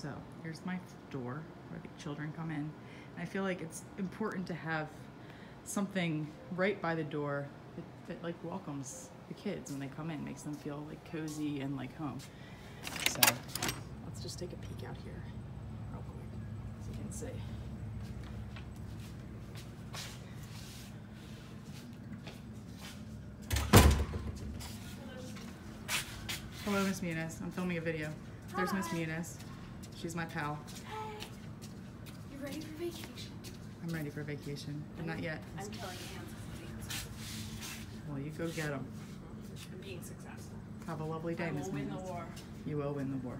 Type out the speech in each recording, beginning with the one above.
So here's my door where the children come in. And I feel like it's important to have something right by the door that, that like welcomes the kids when they come in, makes them feel like cozy and like home. So let's just take a peek out here real quick so you can see. Hello, Miss Muniz. I'm filming a video. There's Miss Muniz. She's my pal. Hey, you ready for vacation? I'm ready for vacation, but not yet. I'm killing ants. Well, you go get them. I'm being successful. Have a lovely day, Miss will win the war. You will win the war.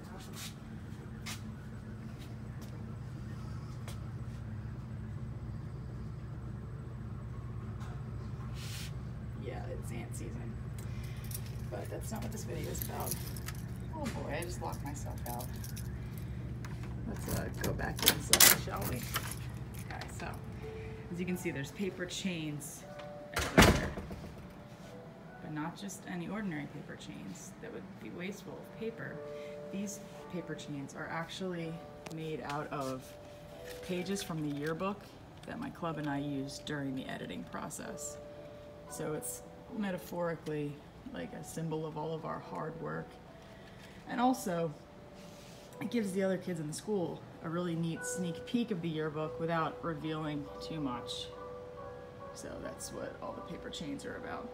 Yeah, it's ant season. But that's not what this video is about. Oh boy, I just locked myself out. Let's uh, go back inside, shall we? Okay, so as you can see, there's paper chains everywhere. But not just any ordinary paper chains that would be wasteful of paper. These paper chains are actually made out of pages from the yearbook that my club and I used during the editing process. So it's metaphorically like a symbol of all of our hard work. And also, it gives the other kids in the school a really neat sneak peek of the yearbook without revealing too much. So that's what all the paper chains are about.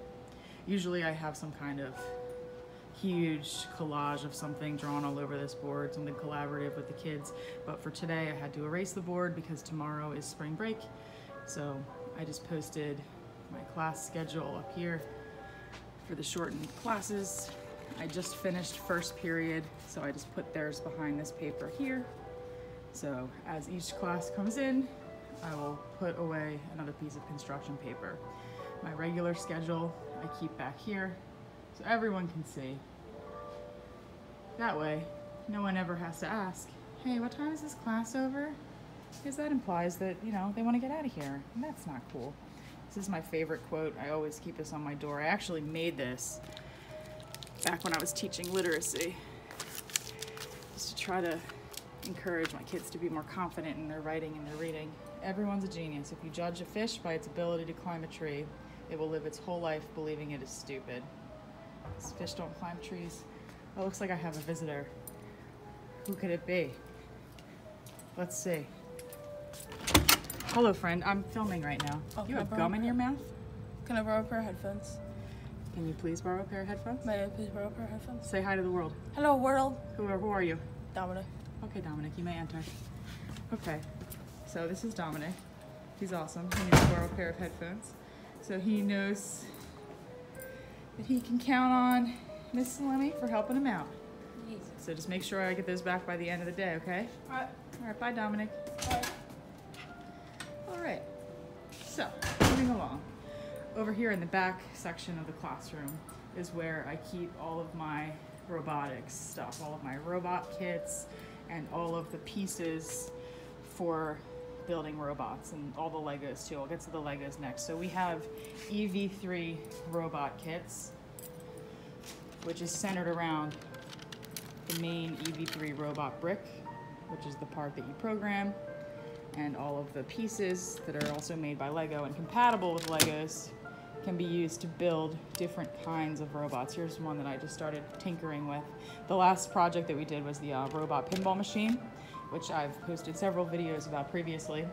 Usually I have some kind of huge collage of something drawn all over this board, something collaborative with the kids. But for today, I had to erase the board because tomorrow is spring break. So I just posted my class schedule up here for the shortened classes. I just finished first period, so I just put theirs behind this paper here. So as each class comes in, I will put away another piece of construction paper. My regular schedule I keep back here so everyone can see. That way, no one ever has to ask, hey, what time is this class over? Because that implies that, you know, they want to get out of here. And that's not cool. This is my favorite quote. I always keep this on my door. I actually made this back when I was teaching literacy. Just to try to encourage my kids to be more confident in their writing and their reading. Everyone's a genius. If you judge a fish by its ability to climb a tree, it will live its whole life believing it is stupid. These fish don't climb trees. It looks like I have a visitor. Who could it be? Let's see. Hello, friend. I'm filming right now. Oh, you have gum in your mouth? Can I borrow a pair of headphones? Can you please borrow a pair of headphones? May I please borrow a pair of headphones? Say hi to the world. Hello, world. Who are, who are you? Dominic. Okay, Dominic, you may enter. Okay, so this is Dominic. He's awesome. He needs to borrow a pair of headphones. So he knows that he can count on Miss Salemi for helping him out. Easy. So just make sure I get those back by the end of the day, okay? Alright. All right, bye, Dominic. Alright. All right, so. Over here in the back section of the classroom is where I keep all of my robotics stuff, all of my robot kits and all of the pieces for building robots and all the Legos too. I'll get to the Legos next. So we have EV3 robot kits, which is centered around the main EV3 robot brick, which is the part that you program, and all of the pieces that are also made by Lego and compatible with Legos can be used to build different kinds of robots. Here's one that I just started tinkering with. The last project that we did was the uh, robot pinball machine, which I've posted several videos about previously.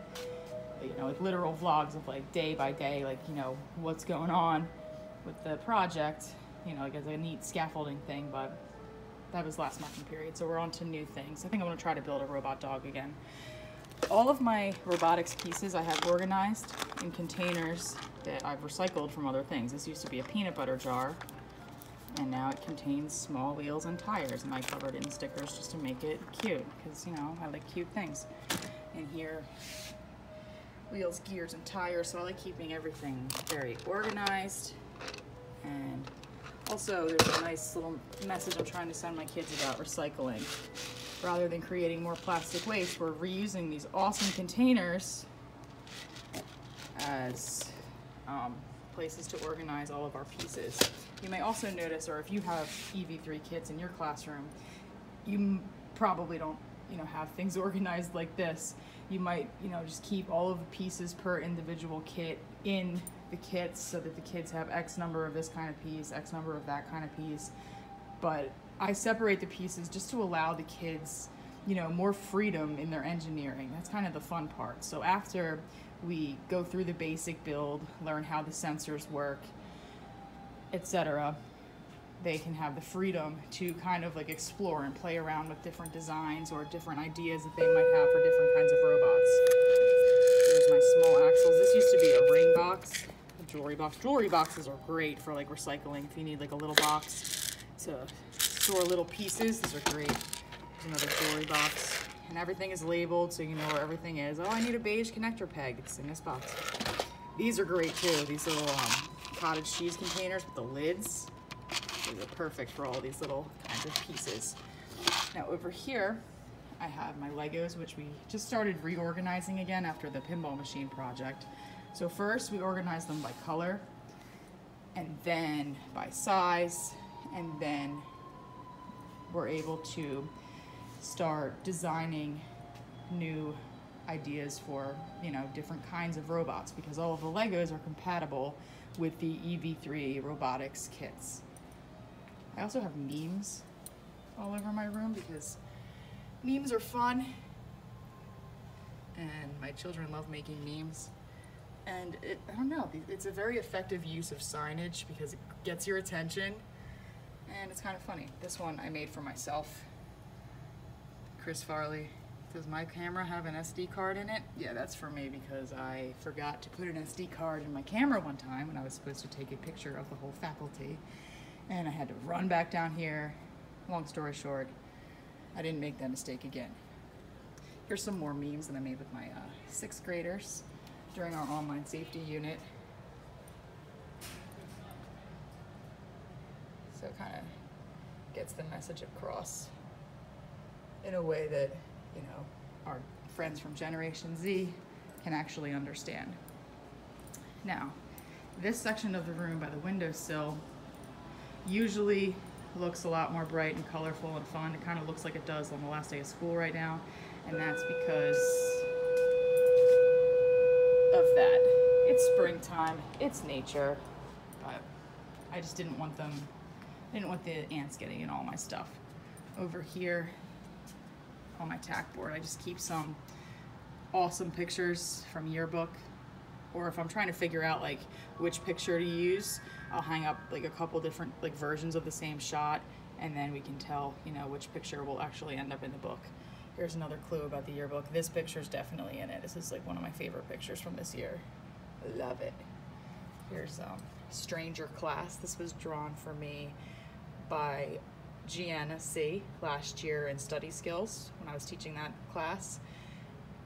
You know, like literal vlogs of like day by day, like, you know, what's going on with the project, you know, like as a neat scaffolding thing, but that was last marking period, so we're on to new things. I think I'm gonna try to build a robot dog again. All of my robotics pieces I have organized in containers that I've recycled from other things. This used to be a peanut butter jar, and now it contains small wheels and tires, and I covered it in stickers just to make it cute, because, you know, I like cute things. And here, wheels, gears, and tires, so I like keeping everything very organized. And also, there's a nice little message I'm trying to send my kids about recycling. Rather than creating more plastic waste, we're reusing these awesome containers as um, places to organize all of our pieces. You may also notice, or if you have EV3 kits in your classroom, you probably don't you know, have things organized like this. You might, you know, just keep all of the pieces per individual kit in the kits so that the kids have X number of this kind of piece, X number of that kind of piece. But I separate the pieces just to allow the kids, you know, more freedom in their engineering. That's kind of the fun part. So after we go through the basic build, learn how the sensors work, etc., they can have the freedom to kind of like explore and play around with different designs or different ideas that they might have for different kinds of robots. Here's my small axles. This used to be a ring box, a jewelry box. Jewelry boxes are great for like recycling if you need like a little box to store little pieces. These are great. There's another jewelry box. And everything is labeled so you know where everything is. Oh, I need a beige connector peg. It's in this box. These are great too. These little um, cottage cheese containers with the lids. These are perfect for all these little kinds of pieces. Now over here, I have my Legos, which we just started reorganizing again after the pinball machine project. So first we organized them by color, and then by size, and then we're able to start designing new ideas for you know different kinds of robots because all of the Legos are compatible with the EV3 robotics kits. I also have memes all over my room because memes are fun and my children love making memes. And it, I don't know, it's a very effective use of signage because it gets your attention and it's kind of funny. This one I made for myself. Chris Farley. Does my camera have an SD card in it? Yeah, that's for me because I forgot to put an SD card in my camera one time when I was supposed to take a picture of the whole faculty and I had to run back down here. Long story short, I didn't make that mistake again. Here's some more memes that I made with my uh, sixth graders during our online safety unit. So it kind of gets the message across in a way that, you know, our friends from Generation Z can actually understand. Now, this section of the room by the windowsill usually looks a lot more bright and colorful and fun. It kind of looks like it does on the last day of school right now. And that's because of that. It's springtime, it's nature, but I just didn't want them, didn't want the ants getting in all my stuff. Over here on my tack board, I just keep some awesome pictures from yearbook or if I'm trying to figure out like which picture to use, I'll hang up like a couple different like versions of the same shot and then we can tell, you know, which picture will actually end up in the book. Here's another clue about the yearbook. This picture is definitely in it. This is like one of my favorite pictures from this year. Love it. Here's um, Stranger Class. This was drawn for me by Gianna C. last year in study skills when I was teaching that class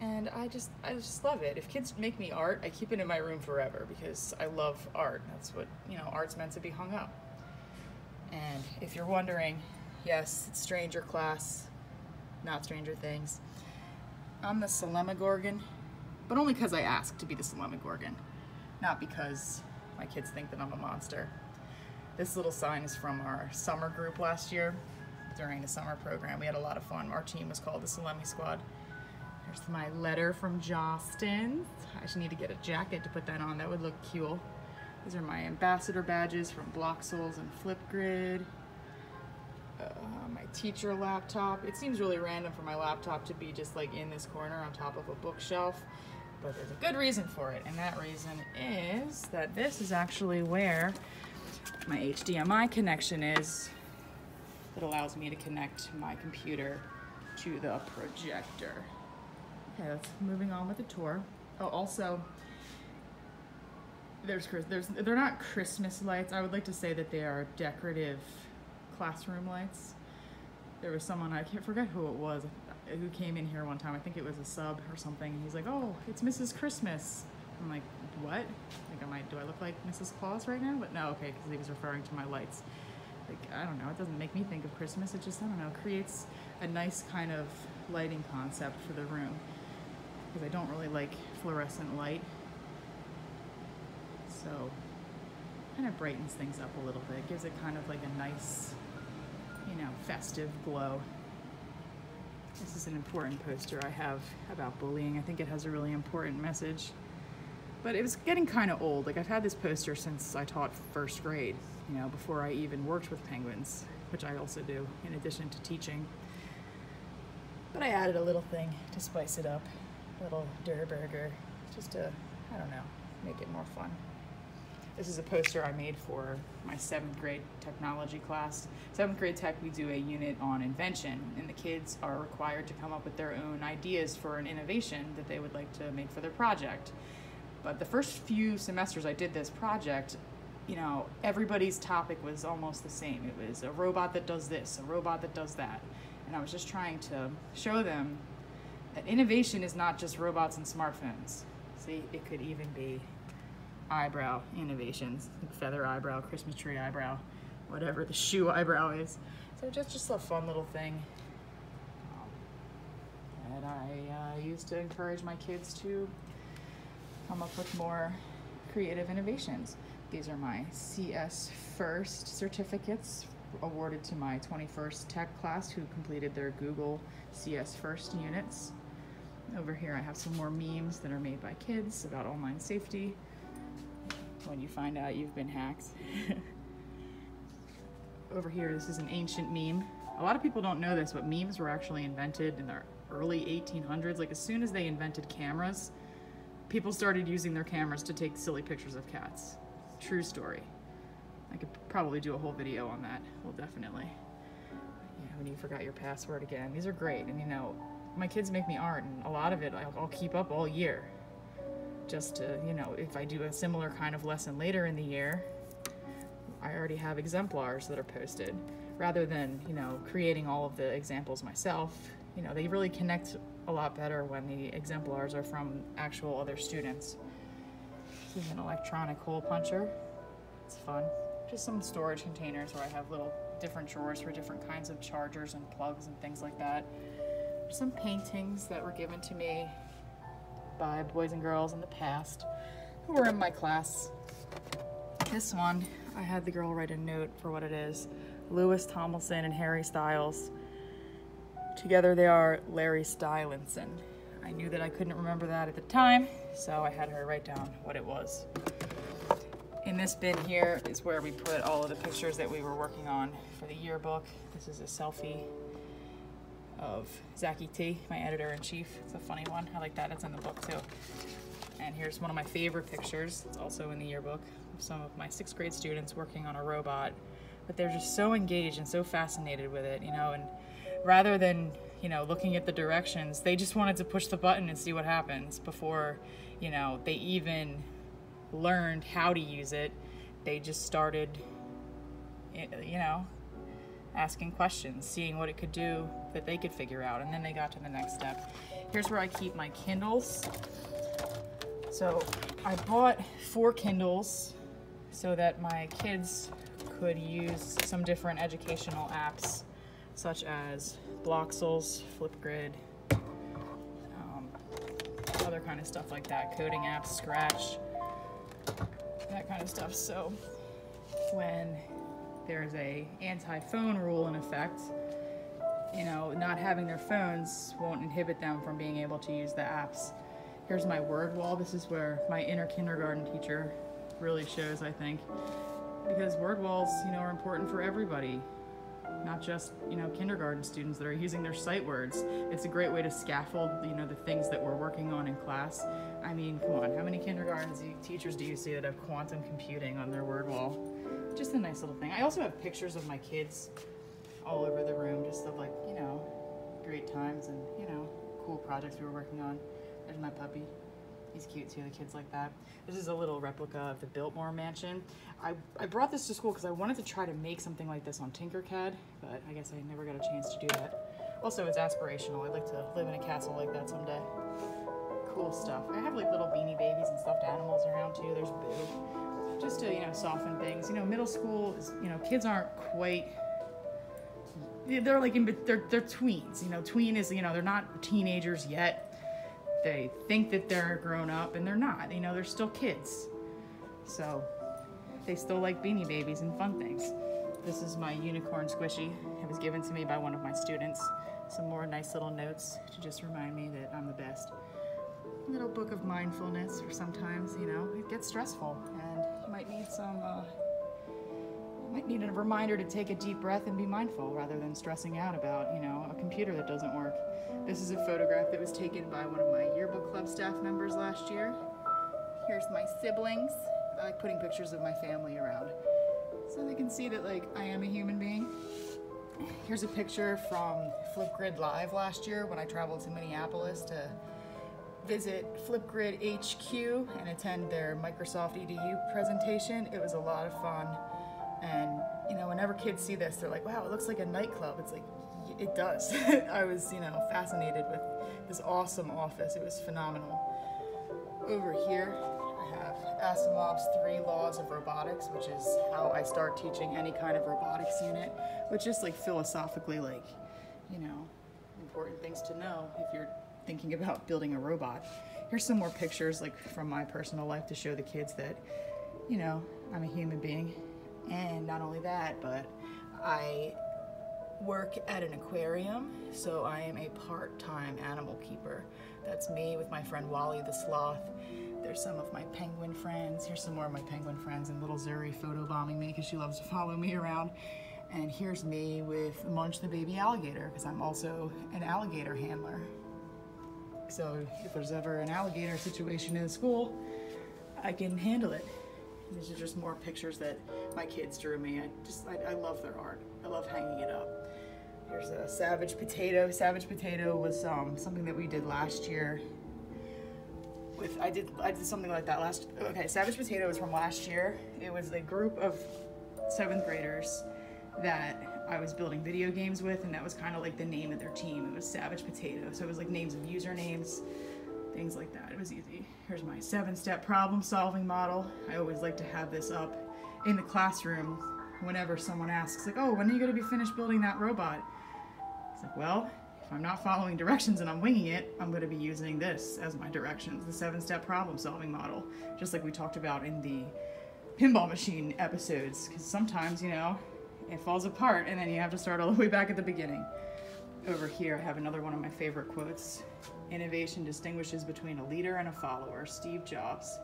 and I just I just love it. If kids make me art, I keep it in my room forever because I love art. That's what you know, art's meant to be hung up. And if you're wondering, yes, it's Stranger Class, not Stranger Things. I'm the Solemogorgon, but only because I asked to be the Solemogorgon, not because my kids think that I'm a monster. This little sign is from our summer group last year during the summer program. We had a lot of fun. Our team was called the Salemi Squad. Here's my letter from Jostens. I should need to get a jacket to put that on. That would look cool. These are my ambassador badges from Bloxels and Flipgrid. Uh, my teacher laptop. It seems really random for my laptop to be just like in this corner on top of a bookshelf, but there's a good reason for it. And that reason is that this is actually where my HDMI connection is that allows me to connect my computer to the projector. Okay, let's moving on with the tour. Oh, also, there's there's they're not Christmas lights. I would like to say that they are decorative classroom lights. There was someone I can't forget who it was who came in here one time. I think it was a sub or something. He's like, "Oh, it's Mrs. Christmas." I'm like, "What? Like, am I? Do I look like Mrs. Claus right now?" But no, okay, because he was referring to my lights. Like, I don't know. It doesn't make me think of Christmas. It just I don't know creates a nice kind of lighting concept for the room because I don't really like fluorescent light. So kind of brightens things up a little bit, gives it kind of like a nice, you know, festive glow. This is an important poster I have about bullying. I think it has a really important message. But it was getting kind of old. Like I've had this poster since I taught first grade, you know, before I even worked with penguins, which I also do in addition to teaching. But I added a little thing to spice it up, a little Der Burger, just to, I don't know, make it more fun. This is a poster I made for my seventh grade technology class. Seventh grade tech, we do a unit on invention, and the kids are required to come up with their own ideas for an innovation that they would like to make for their project. But the first few semesters I did this project, you know, everybody's topic was almost the same. It was a robot that does this, a robot that does that. And I was just trying to show them that innovation is not just robots and smartphones. See, it could even be eyebrow innovations, feather eyebrow, Christmas tree eyebrow, whatever the shoe eyebrow is. So just just a fun little thing um, that I uh, use to encourage my kids to come up with more creative innovations. These are my CS First certificates awarded to my 21st tech class who completed their Google CS First units. Over here I have some more memes that are made by kids about online safety when you find out you've been hacked. Over here, this is an ancient meme. A lot of people don't know this, but memes were actually invented in the early 1800s. Like as soon as they invented cameras, people started using their cameras to take silly pictures of cats. True story. I could probably do a whole video on that. Well, definitely. Yeah, when you forgot your password again. These are great, and you know, my kids make me art, and a lot of it I'll, I'll keep up all year just to, you know, if I do a similar kind of lesson later in the year, I already have exemplars that are posted rather than, you know, creating all of the examples myself. You know, they really connect a lot better when the exemplars are from actual other students. This is an electronic hole puncher. It's fun. Just some storage containers where I have little different drawers for different kinds of chargers and plugs and things like that. Some paintings that were given to me by boys and girls in the past who were in my class. This one, I had the girl write a note for what it is. Louis Tomlinson and Harry Styles. Together they are Larry Stylinson. I knew that I couldn't remember that at the time, so I had her write down what it was. In this bin here is where we put all of the pictures that we were working on for the yearbook. This is a selfie of Zaki T, my editor-in-chief. It's a funny one. I like that. It's in the book too. And here's one of my favorite pictures. It's also in the yearbook of some of my sixth grade students working on a robot. But they're just so engaged and so fascinated with it, you know, and rather than, you know, looking at the directions, they just wanted to push the button and see what happens before, you know, they even learned how to use it. They just started, you know, asking questions, seeing what it could do that they could figure out, and then they got to the next step. Here's where I keep my Kindles. So I bought four Kindles so that my kids could use some different educational apps such as Bloxels, Flipgrid, um, other kind of stuff like that, coding apps, Scratch, that kind of stuff. So when there's a anti-phone rule in effect, you know, not having their phones won't inhibit them from being able to use the apps. Here's my word wall. This is where my inner kindergarten teacher really shows, I think, because word walls, you know, are important for everybody, not just, you know, kindergarten students that are using their sight words. It's a great way to scaffold, you know, the things that we're working on in class. I mean, come on, how many kindergarten teachers do you see that have quantum computing on their word wall? just a nice little thing. I also have pictures of my kids all over the room, just of like, you know, great times and, you know, cool projects we were working on. There's my puppy. He's cute too, the kids like that. This is a little replica of the Biltmore Mansion. I, I brought this to school because I wanted to try to make something like this on Tinkercad, but I guess I never got a chance to do that. Also, it's aspirational. I'd like to live in a castle like that someday. Cool stuff. I have like little beanie babies and stuffed animals around too. There's Boo just to you know soften things. You know, middle school is you know kids aren't quite. They're like in they're they're tweens. You know, tween is you know they're not teenagers yet. They think that they're grown up and they're not. You know, they're still kids. So they still like beanie babies and fun things. This is my unicorn squishy. It was given to me by one of my students. some more nice little notes to just remind me that I'm the best. A little book of mindfulness for sometimes, you know, it gets stressful and you might need some, uh, might need a reminder to take a deep breath and be mindful rather than stressing out about, you know, a computer that doesn't work. This is a photograph that was taken by one of my yearbook club staff members last year. Here's my siblings. I like putting pictures of my family around so they can see that like I am a human being. Here's a picture from Flipgrid Live last year when I traveled to Minneapolis to visit Flipgrid HQ and attend their Microsoft EDU presentation. It was a lot of fun. And, you know, whenever kids see this, they're like, wow, it looks like a nightclub. It's like, it does. I was, you know, fascinated with this awesome office. It was phenomenal. Over here, I have Asimov's Three Laws of Robotics, which is how I start teaching any kind of robotics unit, which is like philosophically, like, you know, important things to know if you're thinking about building a robot. Here's some more pictures, like from my personal life, to show the kids that, you know, I'm a human being and not only that, but I work at an aquarium, so I am a part time animal keeper. That's me with my friend Wally the sloth. There's some of my penguin friends. Here's some more of my penguin friends, and little Zuri photobombing me because she loves to follow me around. And here's me with Munch the baby alligator because I'm also an alligator handler. So if there's ever an alligator situation in the school, I can handle it. These are just more pictures that my kids drew me. I just, I, I love their art. I love hanging it up. Here's a Savage Potato. Savage Potato was um, something that we did last year. With I did I did something like that last. Okay, Savage Potato was from last year. It was a group of seventh graders that I was building video games with, and that was kind of like the name of their team. It was Savage Potato, so it was like names of usernames things like that. It was easy. Here's my seven step problem solving model. I always like to have this up in the classroom whenever someone asks, like, oh, when are you going to be finished building that robot? It's like, well, if I'm not following directions and I'm winging it, I'm going to be using this as my directions, the seven step problem solving model, just like we talked about in the pinball machine episodes. Because sometimes, you know, it falls apart and then you have to start all the way back at the beginning. Over here, I have another one of my favorite quotes Innovation distinguishes between a leader and a follower, Steve Jobs.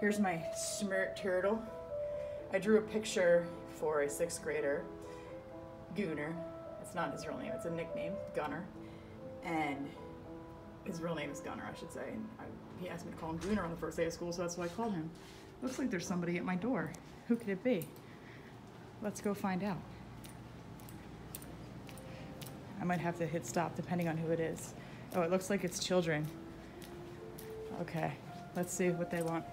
Here's my smirt turtle. I drew a picture for a sixth grader, Gooner. It's not his real name, it's a nickname, Gunner. And his real name is Gunner, I should say. I, he asked me to call him Gooner on the first day of school, so that's why I called him. Looks like there's somebody at my door. Who could it be? Let's go find out. I might have to hit stop depending on who it is. Oh, it looks like it's children. Okay, let's see what they want.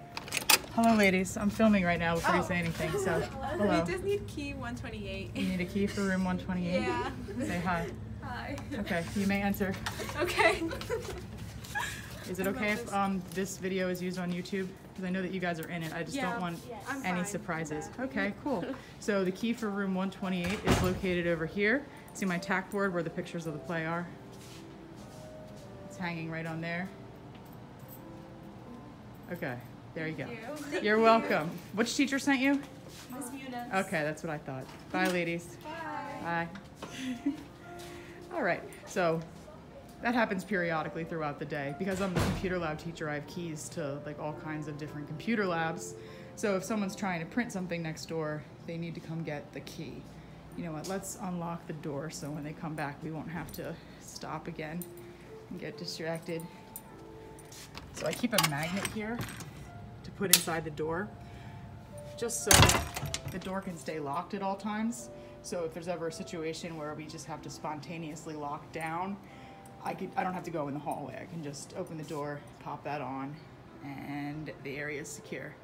Hello, ladies. I'm filming right now before you Oh. say anything, so hello. We just need key 128. You need a key for room 128? Yeah. Say hi. Hi. Okay, you may enter. Okay. Is it okay if this? um, this video is used on YouTube? Because I know that you guys are in it. I just Yeah, don't want I'm any fine. surprises. Okay, cool. So the key for room 128 is located over here. See my tack board where the pictures of the play are? Hanging right on there. Okay, there you go. Thank You're welcome. Which teacher sent you? Miss Muniz. Okay, that's what I thought. Bye, ladies. Bye. Bye. All right, so that happens periodically throughout the day. Because I'm the computer lab teacher, I have keys to like all kinds of different computer labs. So if someone's trying to print something next door, they need to come get the key. You know what, let's unlock the door so when they come back, we won't have to stop again and get distracted. So I keep a magnet here to put inside the door just so the door can stay locked at all times. So if there's ever a situation where we just have to spontaneously lock down, I could I don't have to go in the hallway. I can just open the door, pop that on, and the area is secure.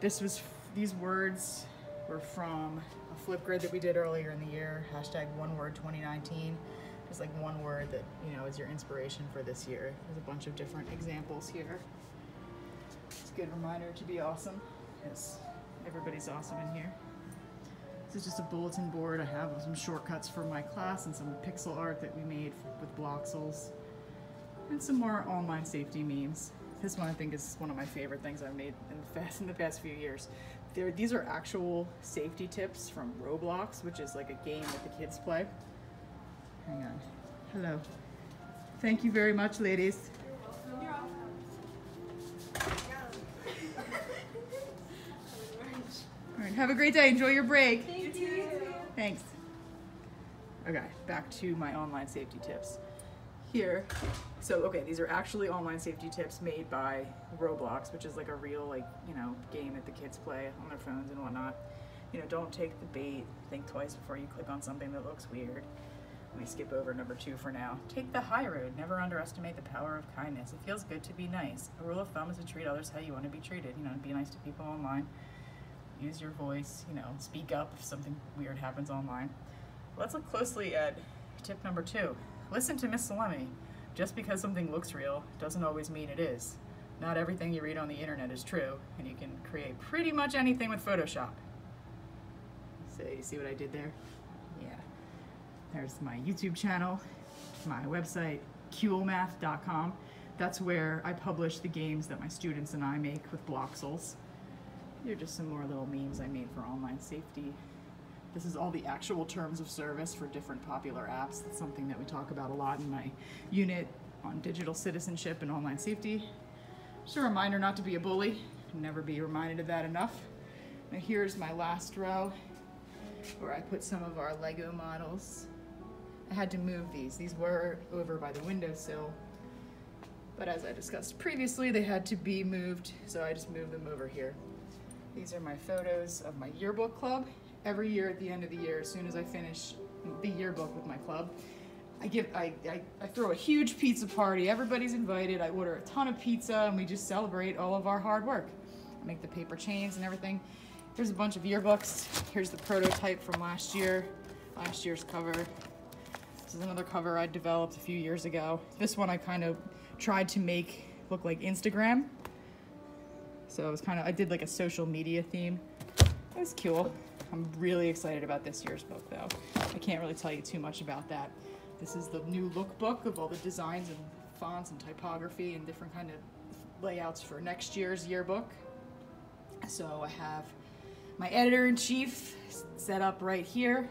This was these words were from a Flipgrid that we did earlier in the year. Hashtag one word 2019. Just like one word that you know is your inspiration for this year. There's a bunch of different examples here. It's a good reminder to be awesome, because everybody's awesome in here. This is just a bulletin board. I have some shortcuts for my class and some pixel art that we made with Bloxels. And some more online safety memes. This one I think is one of my favorite things I've made in the past, in the past few years. There, these are actual safety tips from Roblox, which is like a game that the kids play. Hang on. Hello. Thank you very much, ladies. All right, have a great day. Enjoy your break. You. Thanks. Okay, back to my online safety tips. Here, so okay, these are actually online safety tips made by Roblox, which is like a real like you know game that the kids play on their phones and whatnot. You know, don't take the bait. Think twice before you click on something that looks weird. Let me skip over number two for now. Take the high road. Never underestimate the power of kindness. It feels good to be nice. A rule of thumb is to treat others how you want to be treated. You know, be nice to people online. Use your voice. You know, speak up if something weird happens online. Let's look closely at tip number two. Listen to Miss Salemi. Just because something looks real doesn't always mean it is. Not everything you read on the internet is true, and you can create pretty much anything with Photoshop. So you see what I did there? There's my YouTube channel, my website, QLmath.com. That's where I publish the games that my students and I make with Bloxels. They're just some more little memes I made for online safety. This is all the actual terms of service for different popular apps. That's something that we talk about a lot in my unit on digital citizenship and online safety. Just a reminder not to be a bully. Never be reminded of that enough. Now here's my last row where I put some of our Lego models. I had to move these. These were over by the windowsill. But as I discussed previously, they had to be moved, so I just moved them over here. These are my photos of my yearbook club. Every year at the end of the year, as soon as I finish the yearbook with my club, I give I, I, I throw a huge pizza party. Everybody's invited. I order a ton of pizza and we just celebrate all of our hard work. I make the paper chains and everything. Here's a bunch of yearbooks. Here's the prototype from last year, last year's cover. This is another cover I developed a few years ago. This one I kind of tried to make look like Instagram. So it was kind of, I did like a social media theme. It was cool. I'm really excited about this year's book though. I can't really tell you too much about that. This is the new lookbook of all the designs and fonts and typography and different kind of layouts for next year's yearbook. So I have my editor-in-chief set up right here.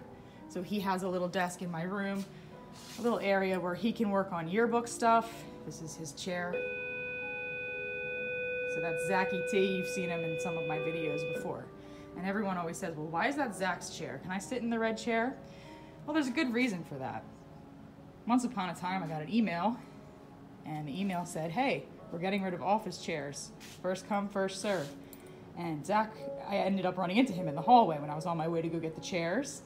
So he has a little desk in my room, a little area where he can work on yearbook stuff. This is his chair. So that's Zachy T. You've seen him in some of my videos before. And everyone always says, well, why is that Zach's chair? Can I sit in the red chair? Well, there's a good reason for that. Once upon a time, I got an email, and the email said, hey, we're getting rid of office chairs. First come, first serve. And Zach, I ended up running into him in the hallway when I was on my way to go get the chairs.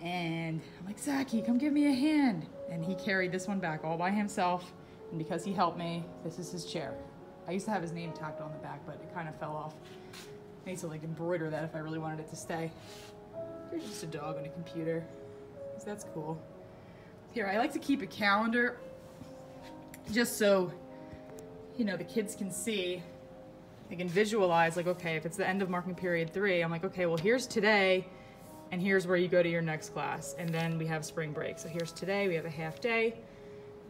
And I'm like, Zachy, come give me a hand. And he carried this one back all by himself. And because he helped me, this is his chair. I used to have his name tacked on the back, but it kind of fell off. I need to like embroider that if I really wanted it to stay. Here's just a dog on a computer. So that's cool. Here, I like to keep a calendar just so, you know, the kids can see, they can visualize like, okay, if it's the end of marking period three, I'm like, okay, well here's today and here's where you go to your next class. And then we have spring break. So here's today, we have a half day.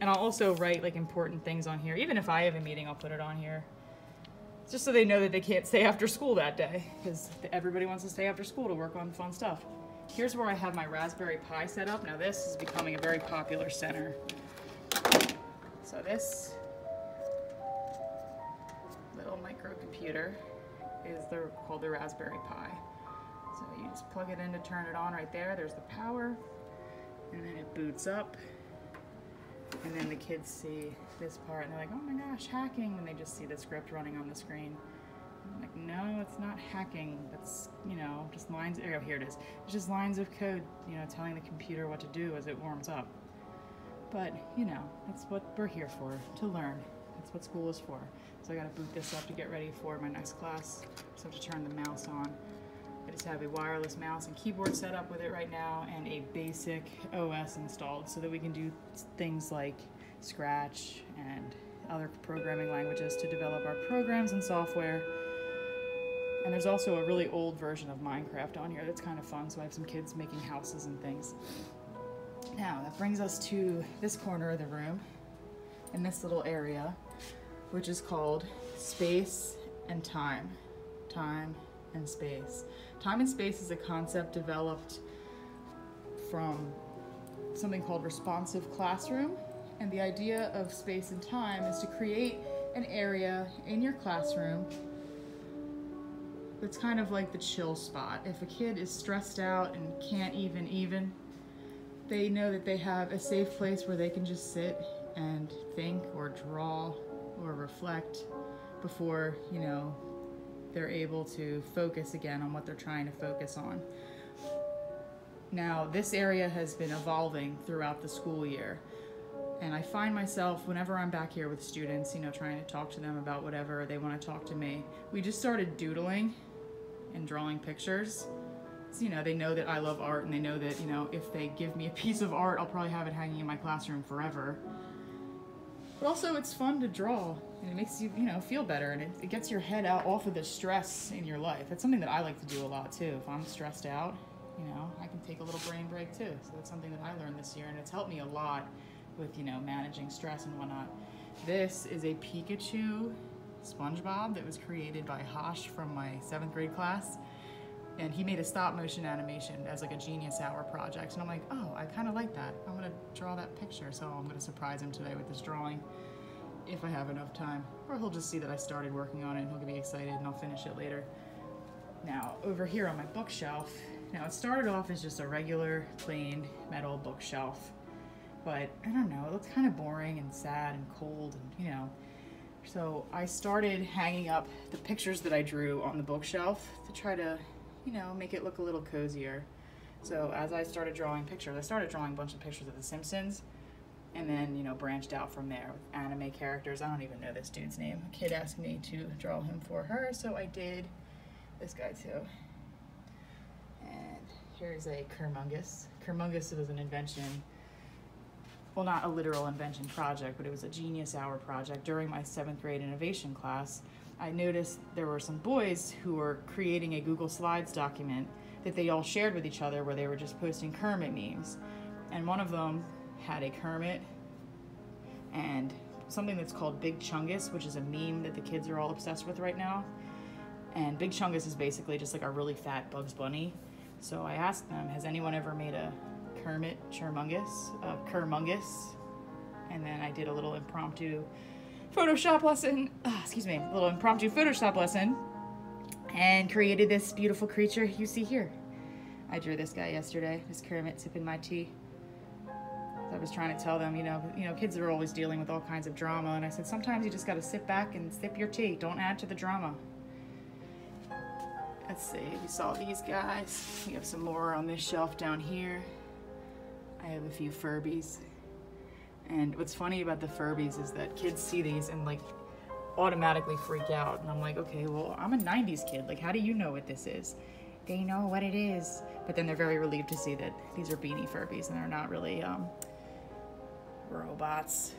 And I'll also write like important things on here. Even if I have a meeting, I'll put it on here. Just so they know that they can't stay after school that day because everybody wants to stay after school to work on fun stuff. Here's where I have my Raspberry Pi set up. Now this is becoming a very popular center. So this little microcomputer is the, called the Raspberry Pi. So you just plug it in to turn it on right there. There's the power and then it boots up and then the kids see this part and they're like, oh my gosh, hacking. And they just see the script running on the screen. I'm like, no, it's not hacking. That's, you know, just lines, oh, here it is. It's just lines of code, you know, telling the computer what to do as it warms up. But, you know, that's what we're here for, to learn. That's what school is for. So I gotta boot this up to get ready for my next class. So I have to turn the mouse on. Just have a wireless mouse and keyboard set up with it right now and a basic OS installed so that we can do things like Scratch and other programming languages to develop our programs and software. And there's also a really old version of Minecraft on here that's kind of fun, so I have some kids making houses and things. Now, that brings us to this corner of the room, in this little area, which is called Space and Time. Time and Space. Time and space is a concept developed from something called responsive classroom. And the idea of space and time is to create an area in your classroom that's kind of like the chill spot. If a kid is stressed out and can't even even, they know that they have a safe place where they can just sit and think or draw or reflect before, you know, they're able to focus again on what they're trying to focus on. Now, this area has been evolving throughout the school year. And I find myself, whenever I'm back here with students, you know, trying to talk to them about whatever they want to talk to me, we just started doodling and drawing pictures. So, you know, they know that I love art and they know that, you know, if they give me a piece of art, I'll probably have it hanging in my classroom forever. But also, it's fun to draw and it makes you, you know, feel better and it, it gets your head out off of the stress in your life. That's something that I like to do a lot too. If I'm stressed out, you know, I can take a little brain break too. So that's something that I learned this year and it's helped me a lot with, you know, managing stress and whatnot. This is a Pikachu SpongeBob that was created by Hosh from my seventh grade class. And he made a stop motion animation as like a genius hour project. And I'm like, oh, I kind of like that. I'm gonna draw that picture. So I'm gonna surprise him today with this drawing if I have enough time. Or he'll just see that I started working on it and he'll be excited and I'll finish it later. Now, over here on my bookshelf, now it started off as just a regular plain metal bookshelf, but I don't know, it looks kind of boring and sad and cold and you know. So I started hanging up the pictures that I drew on the bookshelf to try to, you know, make it look a little cozier. So as I started drawing pictures, I started drawing a bunch of pictures of The Simpsons and then, you know, branched out from there with anime characters. I don't even know this dude's name. A kid asked me to draw him for her, so I did this guy too. And here's a Kermungus. Kermungus was an invention, well, not a literal invention project, but it was a genius hour project during my seventh grade innovation class. I noticed there were some boys who were creating a Google Slides document that they all shared with each other where they were just posting Kermit memes. And one of them had a Kermit and something that's called Big Chungus, which is a meme that the kids are all obsessed with right now. And Big Chungus is basically just like a really fat Bugs Bunny. So I asked them, has anyone ever made a Kermit Chermungus, a Kermungus? And then I did a little impromptu Photoshop lesson, uh, excuse me, a little impromptu Photoshop lesson and created this beautiful creature you see here. I drew this guy yesterday, this Kermit sipping my tea. I was trying to tell them, you know, you know, kids are always dealing with all kinds of drama, and I said sometimes you just got to sit back and sip your tea. Don't add to the drama. Let's see, we saw these guys. We have some more on this shelf down here. I have a few Furbies. And what's funny about the Furbies is that kids see these and like automatically freak out. And I'm like, okay, well, I'm a 90s kid. Like, how do you know what this is? They know what it is. But then they're very relieved to see that these are beanie Furbies and they're not really um, robots.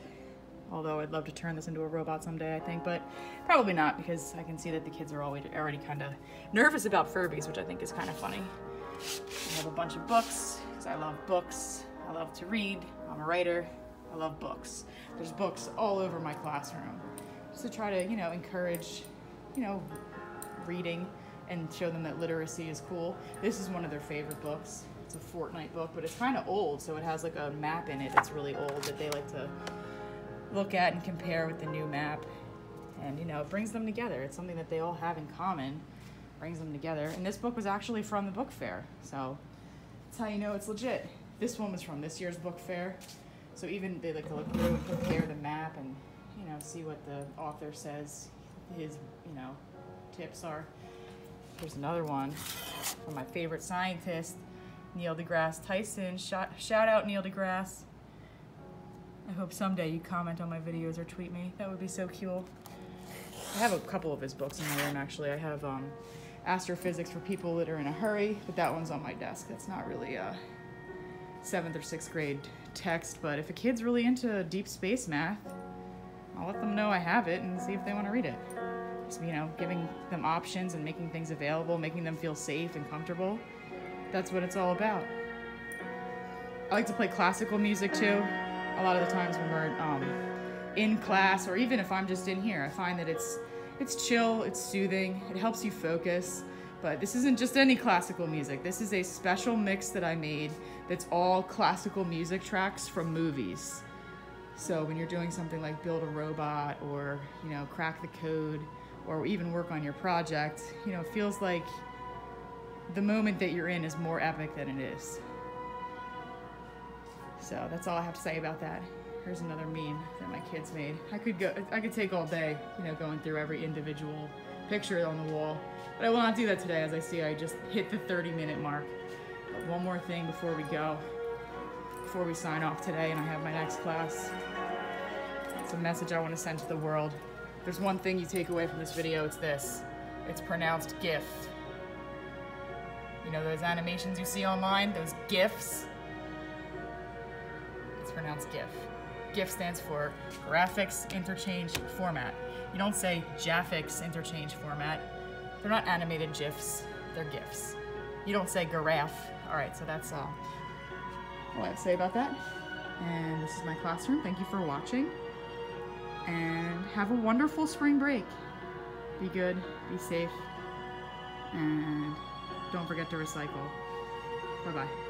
Although I'd love to turn this into a robot someday, I think, but probably not because I can see that the kids are already, already kind of nervous about Furbies, which I think is kind of funny. I have a bunch of books because I love books. I love to read. I'm a writer. I love books. There's books all over my classroom just to try to, you know, encourage, you know, reading and show them that literacy is cool. This is one of their favorite books. It's a Fortnite book, but it's kind of old, so it has like a map in it that's really old that they like to look at and compare with the new map. And you know, it brings them together. It's something that they all have in common, brings them together. And this book was actually from the book fair, so that's how you know it's legit. This one was from this year's book fair, so even they like to look through and compare the map and you know see what the author says his you know tips are. Here's another one from my favorite scientist, Neil deGrasse Tyson. Shout, shout out Neil deGrasse. I hope someday you comment on my videos or tweet me. That would be so cool. I have a couple of his books in my room actually. I have um, Astrophysics for People That Are in a Hurry, but that one's on my desk. That's not really a seventh or sixth grade text, but if a kid's really into deep space math, I'll let them know I have it and see if they want to read it. Just, you know, giving them options and making things available, making them feel safe and comfortable. That's what it's all about. I like to play classical music too. A lot of the times when we're um, in class, or even if I'm just in here, I find that it's it's chill, it's soothing, it helps you focus. But this isn't just any classical music. This is a special mix that I made that's all classical music tracks from movies. So when you're doing something like build a robot or, you know, crack the code or even work on your project, you know, it feels like the moment that you're in is more epic than it is. So that's all I have to say about that. Here's another meme that my kids made. I could go, I could take all day, you know, going through every individual picture on the wall, but I will not do that today. As I see, I just hit the 30 minute mark. But one more thing before we go, before we sign off today, and I have my next class. It's a message I want to send to the world. If There's one thing you take away from this video. It's this. It's pronounced GIF. You know those animations you see online, those GIFs? It's pronounced GIF. GIF stands for Graphics Interchange Format. You don't say Jaffix Interchange Format. They're not animated GIFs, they're GIFs. You don't say giraffe. All right, so that's uh, all I have to say about that. And this is my classroom. Thank you for watching. And have a wonderful spring break. Be good, be safe, and don't forget to recycle. Bye-bye.